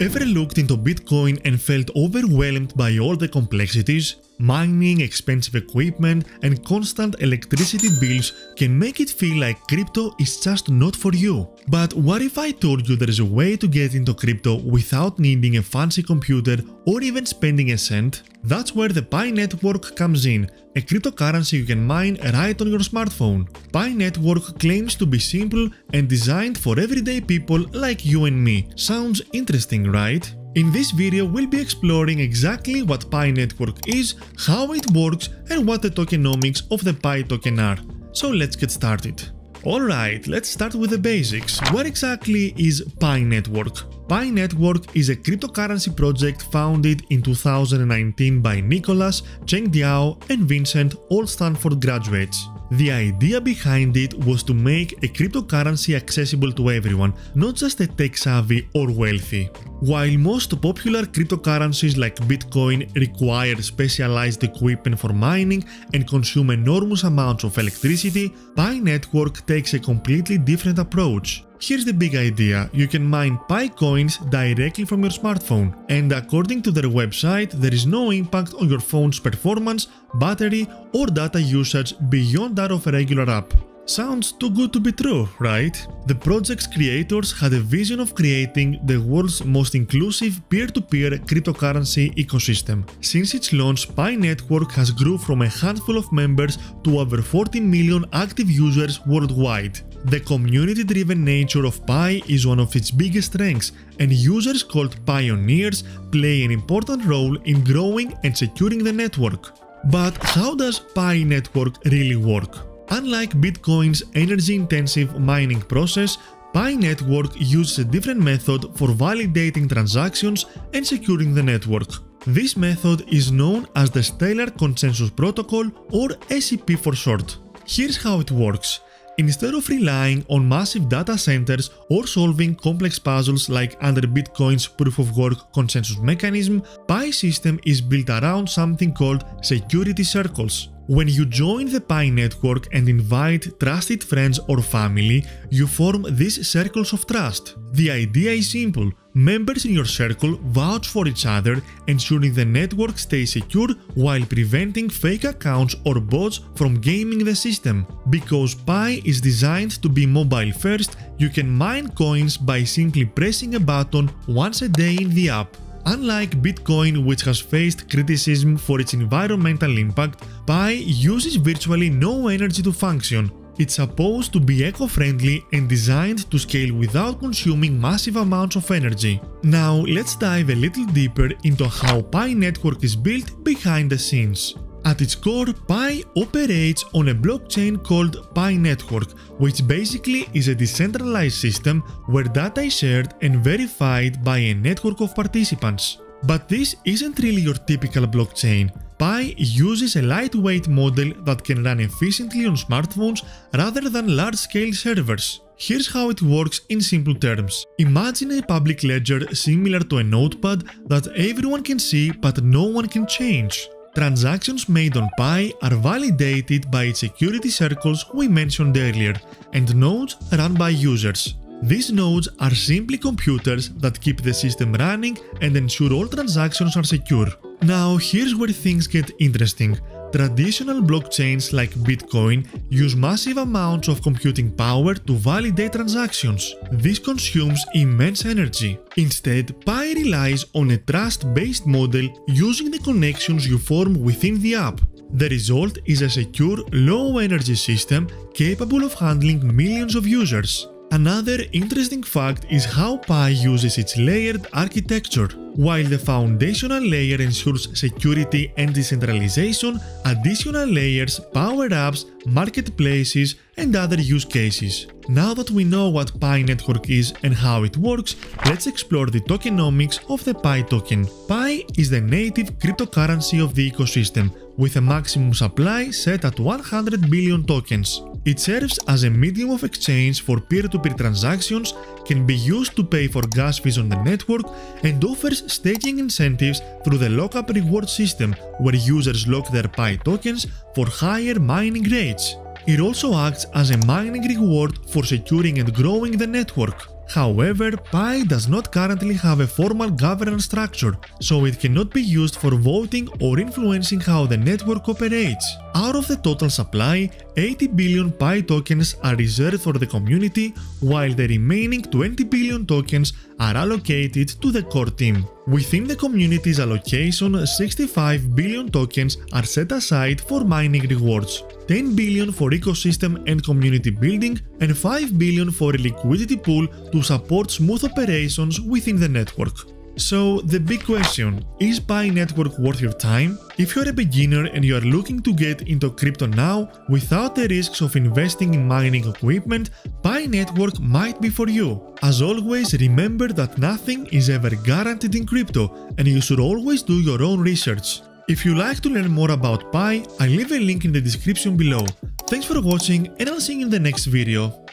Ever looked into Bitcoin and felt overwhelmed by all the complexities? Mining, expensive equipment, and constant electricity bills can make it feel like crypto is just not for you. But what if I told you there is a way to get into crypto without needing a fancy computer or even spending a cent? That's where the Pi Network comes in, a cryptocurrency you can mine right on your smartphone. Pi Network claims to be simple and designed for everyday people like you and me. Sounds interesting, right? In this video we'll be exploring exactly what Pi Network is, how it works and what the tokenomics of the Pi token are. So let's get started. Alright, let's start with the basics. What exactly is Pi Network? Pi Network is a cryptocurrency project founded in 2019 by Nicholas, Cheng Diao and Vincent, all Stanford graduates. The idea behind it was to make a cryptocurrency accessible to everyone, not just the tech-savvy or wealthy. While most popular cryptocurrencies like Bitcoin require specialized equipment for mining and consume enormous amounts of electricity, Pi Network takes a completely different approach. Here's the big idea, you can mine Pi coins directly from your smartphone and according to their website there is no impact on your phone's performance, battery or data usage beyond that of a regular app. Sounds too good to be true, right? The project's creators had a vision of creating the world's most inclusive peer-to-peer -peer cryptocurrency ecosystem. Since its launch, Pi Network has grew from a handful of members to over 14 million active users worldwide. The community-driven nature of Pi is one of its biggest strengths, and users called pioneers play an important role in growing and securing the network. But how does Pi Network really work? Unlike Bitcoin's energy-intensive mining process, Pi Network uses a different method for validating transactions and securing the network. This method is known as the Stellar Consensus Protocol or SCP for short. Here's how it works. Instead of relying on massive data centers or solving complex puzzles like under Bitcoin's proof-of-work consensus mechanism, Pi system is built around something called security circles. When you join the Pi network and invite trusted friends or family, you form these circles of trust. The idea is simple. Members in your circle vouch for each other, ensuring the network stays secure while preventing fake accounts or bots from gaming the system. Because Pi is designed to be mobile first, you can mine coins by simply pressing a button once a day in the app. Unlike Bitcoin which has faced criticism for its environmental impact, Pi uses virtually no energy to function. It's supposed to be eco-friendly and designed to scale without consuming massive amounts of energy. Now let's dive a little deeper into how Pi network is built behind the scenes. At its core, Pi operates on a blockchain called Pi Network, which basically is a decentralized system where data is shared and verified by a network of participants. But this isn't really your typical blockchain. Pi uses a lightweight model that can run efficiently on smartphones rather than large-scale servers. Here's how it works in simple terms. Imagine a public ledger similar to a notepad that everyone can see but no one can change. Transactions made on Pi are validated by its security circles we mentioned earlier and nodes run by users. These nodes are simply computers that keep the system running and ensure all transactions are secure. Now here's where things get interesting. Traditional blockchains like Bitcoin use massive amounts of computing power to validate transactions. This consumes immense energy. Instead, Pi relies on a trust-based model using the connections you form within the app. The result is a secure, low-energy system capable of handling millions of users. Another interesting fact is how Pi uses its layered architecture. While the foundational layer ensures security and decentralization, additional layers power apps, marketplaces, and other use cases. Now that we know what Pi Network is and how it works, let's explore the tokenomics of the Pi token. Pi is the native cryptocurrency of the ecosystem, with a maximum supply set at 100 billion tokens. It serves as a medium of exchange for peer-to-peer -peer transactions, can be used to pay for gas fees on the network, and offers staking incentives through the lockup reward system, where users lock their Pi tokens for higher mining rates. It also acts as a mining reward for securing and growing the network. However, Pi does not currently have a formal governance structure, so it cannot be used for voting or influencing how the network operates. Out of the total supply, 80 billion Pi tokens are reserved for the community, while the remaining 20 billion tokens are allocated to the core team. Within the community's allocation, 65 billion tokens are set aside for mining rewards, 10 billion for ecosystem and community building, and 5 billion for a liquidity pool to support smooth operations within the network. So the big question, is Pi Network worth your time? If you're a beginner and you are looking to get into crypto now without the risks of investing in mining equipment, Pi Network might be for you. As always, remember that nothing is ever guaranteed in crypto and you should always do your own research. If you like to learn more about Pi, I leave a link in the description below. Thanks for watching and I'll see you in the next video.